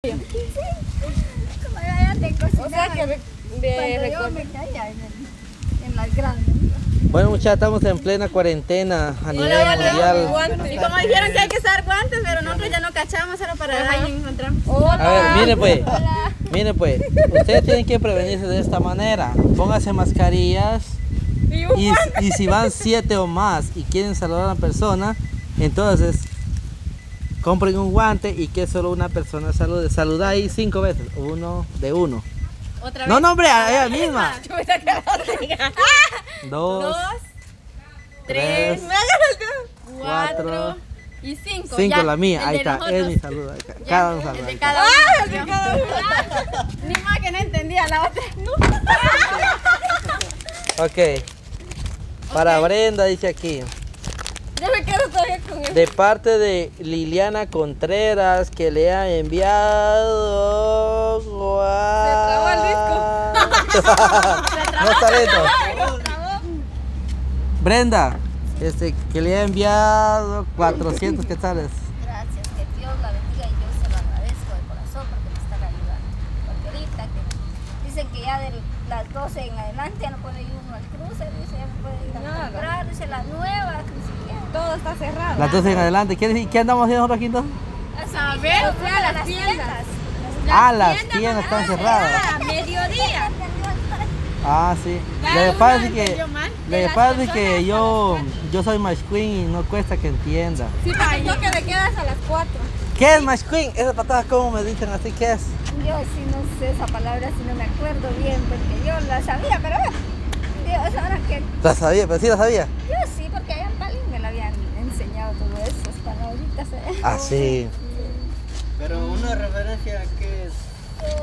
Como ya te O sea que de, de Cuando yo recuerdo. me caía en, el- en las grandes. Bueno muchachos, estamos en plena cuarentena a nivel Hola, hola, mundial. guantes. Y como dijeron que hay que usar guantes, pero nosotros ya no cachamos, solo para ahí encontramos. A ver, mire pues, mire pues, ustedes tienen que prevenirse de esta manera. Pónganse mascarillas y, y si van siete o más y quieren saludar a una persona, entonces compren un guante y que solo una persona salude. Saluda ahí cinco veces, uno de uno. Otra vez. No, no, hombre, a ella misma. Dos, Dos, tres, tres, cuatro, cuatro y cinco. cinco, Ya, la mía. Ahí está, nosotros. es mi saludo. Cada uno saluda. El está. cada uno. cada uno. Ni más que no entendía la otra. Ok. Para Brenda dice aquí. Yo me quedo todavía con él. De parte de Liliana Contreras que le ha enviado. Se trabó el disco. no está. Brenda, este, que le ha enviado 400 quetzales. Gracias, que Dios la bendiga y yo se lo agradezco de corazón porque me están ayudando. Porque ahorita que dicen que ya de las 12 en adelante ya no puede ir uno al cruce, dice, ya no puede ir a comprar, dice la nueva, que ni siquiera. Todo está cerrado. Las 12 en adelante. ¿Qué? ¿Qué andamos haciendo nosotros aquí entonces? A ver, O sea, las tiendas. Ah, las tiendas están cerradas. a mediodía. Ah, sí. Lo que pasa es que, lo que, pasa es que yo, yo soy Match Queen y no cuesta que entienda. Sí, porque yo que me quedas a las 4. ¿Qué es Match Queen? Esas patadas, ¿cómo me dicen así? ¿Qué es? Yo sí no sé esa palabra, si no me acuerdo bien, porque yo la sabía, pero eh, Dios, ahora que La sabía, pero sí la sabía. yo sí, porque allá en Palín me lo habían enseñado todo eso, esas palabritas. eh. Ah, sí. Pero una referencia que es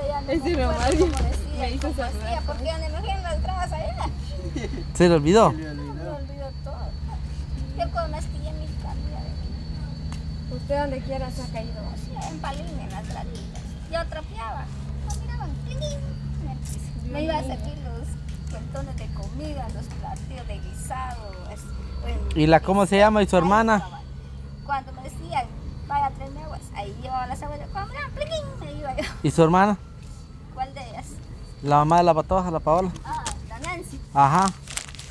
ya no Ese me me hizo hacía, porque donde me fui las gradas allá, ¿Se le olvidó? se le me olvidó. todo. Yo cuando me estillé mi camilla de Usted donde quiera se ha caído. en Palín, en las graditas. Yo me, me iba a servir los cuentones de comida, los platillos de guisado. es- ¿Y la cómo se llama y su hermana? Cuando me decían, vaya a traerme aguas, ahí llevaba las ¡pling! me iba yo. ¿Y su hermana? ¿Cuál de ellas? La mamá de la patoja, la Paola. Ah, la Nancy. Ajá.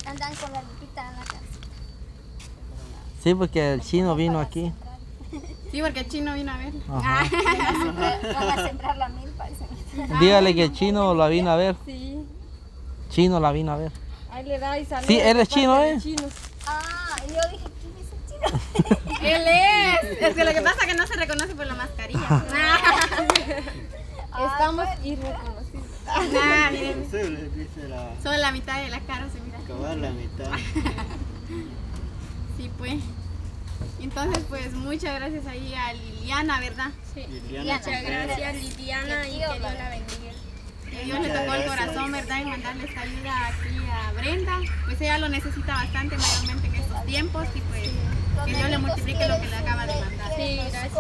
Andan con la lupita en la casa. Sí, porque el chino vino aquí. Sí, porque el chino vino a ver. Ajá. Van a sembrar la milpa. Dígale que el chino la vino a ver. Sí. Chino la vino a ver. Ahí le da y saluda. Sí, él es chino, ¿eh? chino. Ah, yo dije, ¿quién es el chino? Él es. Es que lo que pasa es que no se reconoce por la mascarilla. Estamos irreconocibles. Ah, miren. Imposible, dice la Solo la mitad de la cara se mira. acabar la mitad. Sí, pues. Entonces, pues muchas gracias ahí a Liliana, ¿verdad? Liliana Contreras. Liliana, y que Dios la bendiga. Dios le tocó el corazón, ¿verdad? Y mandarle esta ayuda aquí a Brenda. Pues ella lo necesita bastante, mayormente en estos tiempos. Y pues que Dios le multiplique lo que le acaba de mandar. Sí, gracias.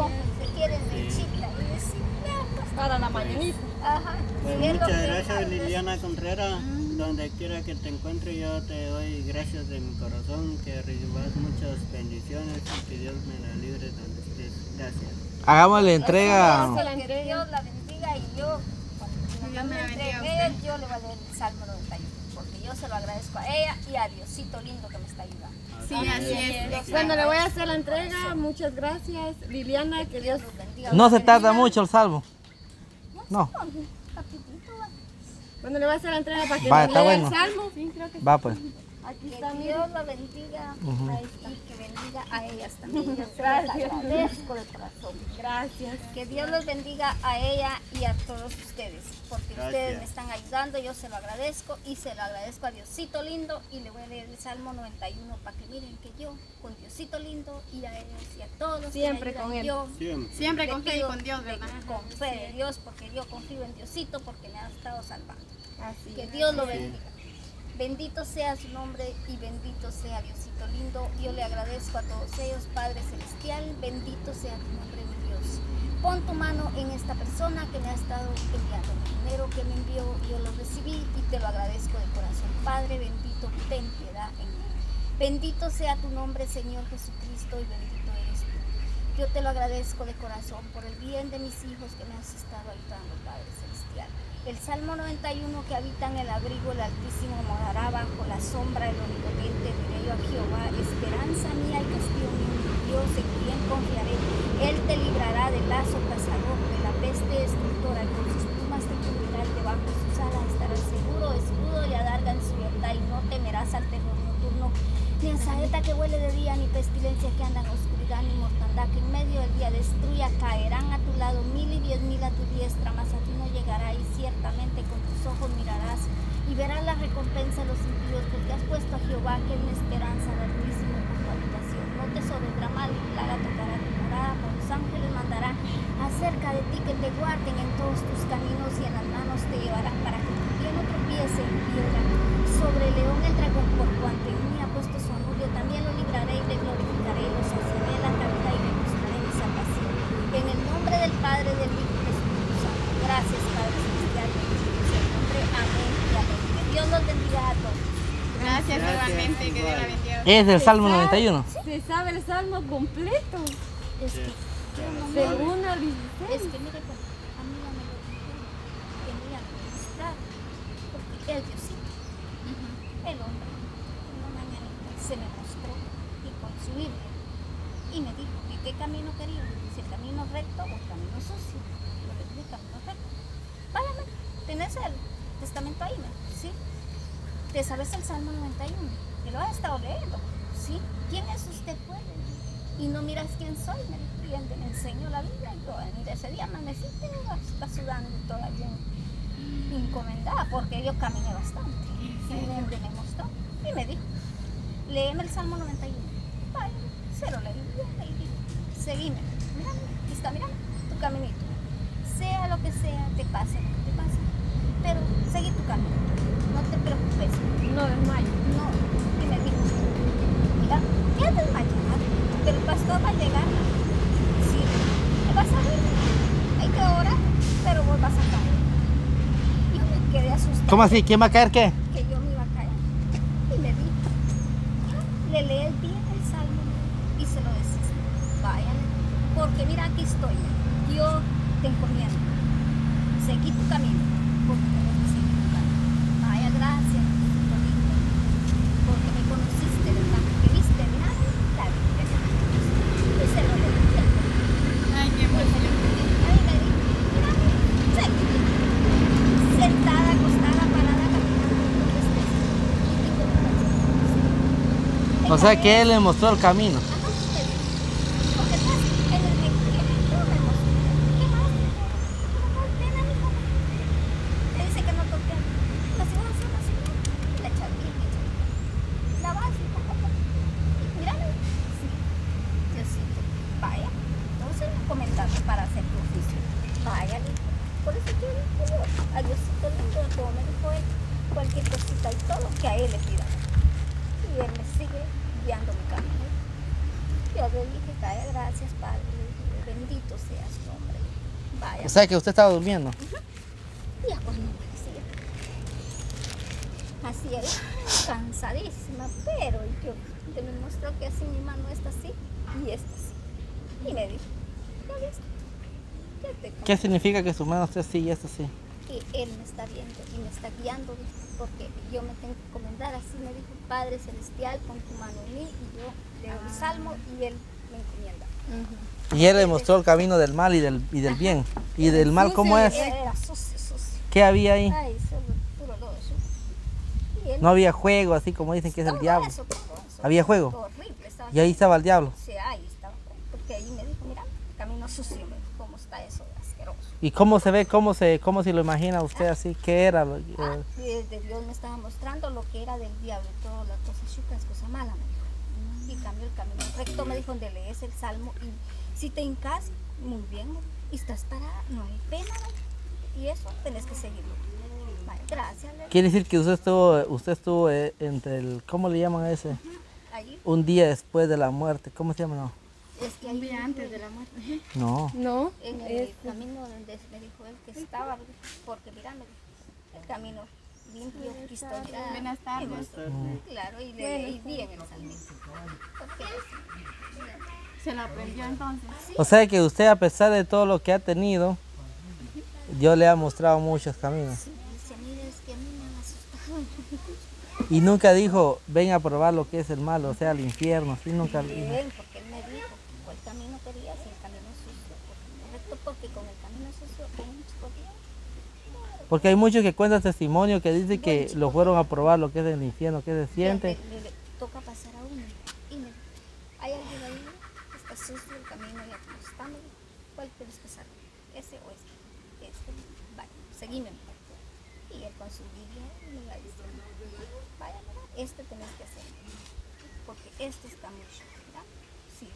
Para la mañanita. Ajá. Pues muchas gracias Liliana Contreras. Donde quiera que te encuentre yo te doy gracias de mi corazón, que recibas muchas bendiciones y que Dios me la libre donde estés. Gracias. Hagamos la entrega. Dios la bendiga y yo, cuando me la bendiga a yo le voy a leer el Salmo 91, porque yo se lo agradezco a ella y a Diosito lindo que me está ayudando. Sí, así es. Bueno, le voy a hacer la entrega. Muchas gracias, Liliana. Que Dios. Los bendiga. No se tarda mucho el salvo. No. Bueno, le voy a hacer la entrega para que Va, lea el bueno. salmo. Sí, creo que Va pues. Aquí Que está. mire. Dios la bendiga y que bendiga a ellas también. Yo se las agradezco de corazón. Gracias. Que Dios los bendiga a ella y a todos ustedes, porque Gracias. ustedes me están ayudando, yo se lo agradezco y se lo agradezco a Diosito lindo y le voy a leer el Salmo 91 para que miren que yo con Diosito lindo y a ellos y a todos los que me Siempre ayudan, con él. yo Siempre. Siempre con fe y con Dios, de- ¿verdad? Con fe de Dios, porque yo confío en Diosito porque me ha estado salvando. Así. Que Dios lo bendiga. Bendito sea su nombre y bendito sea Diosito lindo. Yo le agradezco a todos ellos, Padre Celestial. Bendito sea tu nombre, mi Dios. Pon tu mano en esta persona que me ha estado enviando el dinero que me envió. Yo lo recibí y te lo agradezco de corazón. Padre bendito, ten piedad en mí. Bendito sea tu nombre, Señor Jesucristo, y bendito eres tú. Yo te lo agradezco de corazón por el bien de mis hijos que me has estado ayudando, Padre. El Salmo 91 que habita en el abrigo del Altísimo morará bajo la sombra del Omnipotente. Diré yo a Jehová, esperanza mía y castillo mío, mi Dios en quien confiaré. Él te librará del lazo cazador, de la peste destructora, con sus plumas te cubrirá debajo de sus alas, estarás seguro, escudo y adarga en su verdad y no temerás al terror nocturno ni en saeta que huele de día, ni pestilencia que anda en oscuridad, ni mortandad que en medio del día destruya, caerán a tu lado mil y diez mil a tu diestra, mas a ti no llegará y ciertamente con tus ojos mirarás y verás la recompensa de los impíos, porque has puesto a Jehová, que es mi esperanza, al Altísimo por tu habitación. No te sobrevendrá mal, ni plaga tocará tu morada, por los ángeles mandará acerca de ti que te guarden en todos tus caminos y en las manos te llevarán para que tu pie no tropiece en piedra. Sobre el león el dragón, por cuanto en mí ha puesto su amor, yo también lo libraré y le glorificaré, lo saciaré la cabeza y le mostraré mi salvación. En el nombre del Padre, del Hijo y del Espíritu Santo. Gracias, Padre Celestial, bendito sea el nombre. Amén y amén. Que Dios los bendiga a todos. Gracias, Gracias, igualmente, que Dios la igual. bendiga. Es del Salmo 91. Se sabe el salmo completo. Es que yo no me Según el Es 16. que mire, pues, a mí ya me lo dijeron, que ministrar, porque el Diosito, el hombre, en la mañanita se me mostró y con su Biblia, y me dijo que qué camino quería, si el camino recto o el camino sucio. Yo le dije camino recto. Váyame, ¿tenés el testamento ahí? Me dijo, sí. ¿Te sabes el Salmo 91? Y lo has estado leyendo, sí. ¿Quién es usted, pues? Y no miras quién soy, me él me enseñó la Biblia, y yo, mira, ese día amanecí, está sudando todavía. Encomendada, porque yo caminé bastante, y me mostró, y me dijo, léeme el Salmo 91, vaya, se lo leí, leí, seguime, mira, aquí está, mira, tu caminito, sea lo que sea, te pase te pase, pero seguí tu camino, no te preocupes, No desmayo. no, mira, quédate desmayado, pero el pastor va a llegar. Sí, vas a ver, hay que orar, pero vos vas a caer. Yo me quedé asustada. ¿Cómo así? ¿Quién va a caer qué? Que yo me iba a caer. Y me "Ah, le lee el bien el salmo y se lo decís. Váyale, porque mira, aquí estoy. Yo te encomiendo. Seguí tu camino, porque tenés que seguir tu camino. Vaya, gracias, porque me conociste, ¿verdad? Que viste, mira, la Biblia que me conociste. Y se lo leí. y él me dijo, Ay, qué emoción. Ahí me dijo, mira, seguí. Sentada, acostada, parada, caminando, donde estés. Y tipo de oración. O sea que él le mostró el camino. Ajá, te digo. Porque estás en el reglamento me mostró. ¿Qué más? No ordena, mijo. Te dice que no toque. La ciudad así, la ciudad. Y la echas bien, le echas. La vas y poco a poco. Mírame. Sí. Diosito, vaya. Entonces comentando para hacer tu oficio. Vaya, le dijo. Por eso yo le digo a Diosito lindo, como me dijo él, cualquier cosita y todo que a él le pida. Y él me sigue guiando mi camino. Yo le dije, vaya, gracias, Padre. Le dije, bendito sea su nombre. Vaya. O sea que usted estaba durmiendo. Y ya cuando amanecí, así es, cansadísima, pero yo te me mostró que así mi mano está así y esta así. Y me dijo, ya ves, ya te ¿Qué significa que su mano esté así y esta así? que Él me está viendo y me está guiando, porque yo me tengo que encomendar. Así me dijo, Padre Celestial, pon tu mano en mí y yo leo el salmo y Él me encomienda. Y él le mostró el camino del mal y del, y del bien. ¿Y del mal cómo es? Era sucio, sucio. ¿Qué había ahí? Ay, solo puro lodo él No había juego, así como dicen que es el diablo. eso, eso. ¿Había juego? Horrible, Y ahí estaba el diablo. Sí, ahí estaba. Porque ahí me dijo, mira, camino sucio, ¿cómo está eso? ¿Y cómo se ve, cómo se, cómo se lo imagina usted así? ¿Qué era? Ah, eh, Dios me estaba mostrando lo que era del diablo, todas las cosas chucas, cosas malas, me dijo. Y cambió el camino recto, me dijo, donde lees el salmo y si te hincas, muy bien, y estás parada, no hay pena, ¿no? y eso tenés que seguirlo. Vale, gracias, Quiere decir que usted estuvo, usted estuvo eh, entre el, ¿cómo le llaman a ese? Un día después de la muerte. ¿Cómo se llama? No. Es que Un ahí día antes de la muerte. No. No. en el es- camino donde me dijo él que estaba, porque mira, me dijo, el camino limpio, custodiado. Buenas tardes. Buenas tardes. Claro, y le leí bien el. Porque Se lo aprendió entonces. O sea que usted, a pesar de todo lo que ha tenido, Dios le ha mostrado muchos caminos. dice, mire, es que a mí me han asustado. Y nunca dijo, ven a probar lo que es el mal, o sea, el infierno. Sí, nunca dijo. Bien, porque él me dijo, ¿cuál camino querías? El camino sucio. Correcto, porque con el camino sucio. Porque hay muchos que cuentan testimonio que dicen que lo fueron a probar lo que es el infierno, que se siente. Le, le- le toca pasar a uno. Y me hay alguien ahí, está sucio el camino y acostándome. ¿Cuál quieres pasar? ¿Ese o este? Este. Vale, seguime. Y él con su Biblia me va diciendo, vaya, mira, este tenés que hacer. Porque este está mucho. Mira, sí.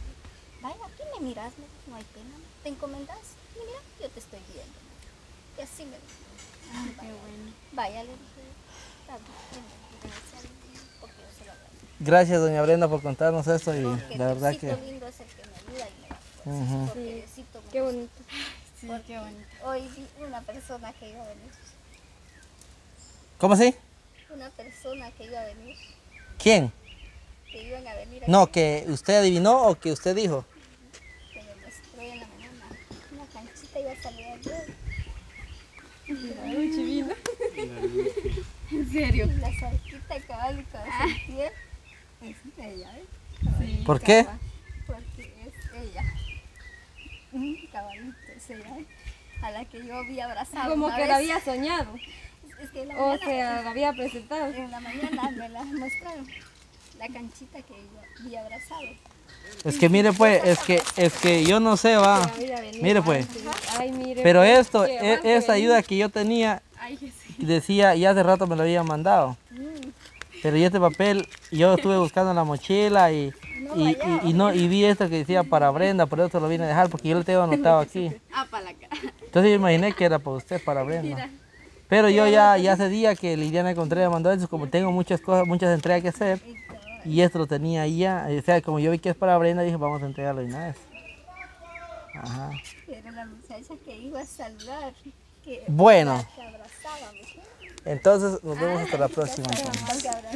Vaya, aquí me miras, no, hay pena. Te encomendas y mira, yo te estoy viendo. Y así me dijo. Ay, qué bueno. Vaya, le dije, porque yo se lo agradezco. Gracias, doña Brenda, por contarnos esto y Porque la verdad que... lindo es el que me ayuda y me da. Porque Diosito me Qué bonito. Sí, qué bonito. Hoy vi una persona que iba a venir. ¿Cómo así? Una persona que iba a venir. ¿Quién? Que iban a venir aquí, No, que usted adivinó o que usted dijo. que me mostró en la mañana. Una canchita iba a salir ayer. Muy chivino. En serio. La salquita cabal y de pie. Es ella, ¿eh? Sí. ¿Por qué? Porque es ella. Mm, Cabalito, es ella. ¿eh? A la que yo había abrazado. Como que vez. la había soñado. Es que la O mañana- sea, la había presentado. En la mañana me la mostraron. La canchita que yo había abrazado. Es que mire pues, es que, es que yo no sé, va. Venía Mire pues. antes. Ay, mire. Pero pues, esto, e- esta ayuda que yo tenía, decía, y hace rato me lo habían mandado. Pero y este papel, yo estuve buscando en la mochila y, y, y- y no, y vi esto que decía para Brenda, por eso lo vine a dejar, porque yo lo tengo anotado aquí. Ah. Entonces yo imaginé que era para usted, para Brenda. Pero yo ya, ya hace día que Liliana Contreras mandó eso, como tengo muchas cosas, muchas entregas que hacer, y esto lo tenía ahí ya, o sea, como yo vi que es para Brenda, dije, vamos a entregarlo y nada. Ajá. Era la muchacha que iba a saludar. Que, Bueno. abrazaba. Entonces nos vemos hasta la próxima.